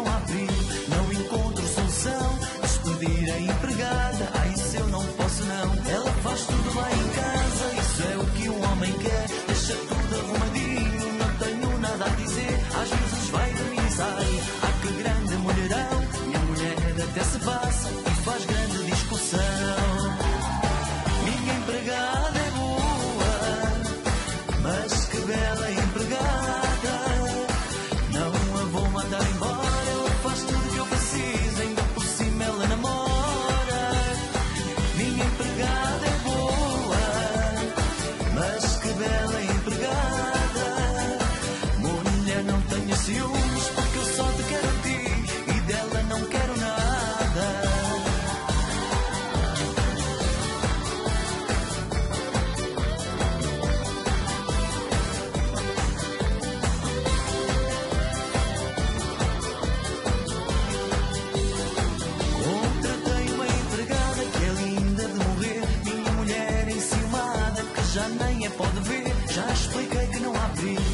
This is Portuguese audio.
não abrir, não encontro solução. Explodir a empregada, ah, isso eu não posso não. Ela faz tudo lá em casa, isso é o que um homem quer. Deixa tudo arrumadinho, não tenho nada a dizer. Às vezes vai dormir e sai, ah, que grande mulherão. Minha mulher até se vai. porque eu só te quero ti e dela não quero nada. Outra Contratei uma entregada que é linda de morrer, minha mulher enciumada que já nem a pode ver. Já expliquei que não há brilho.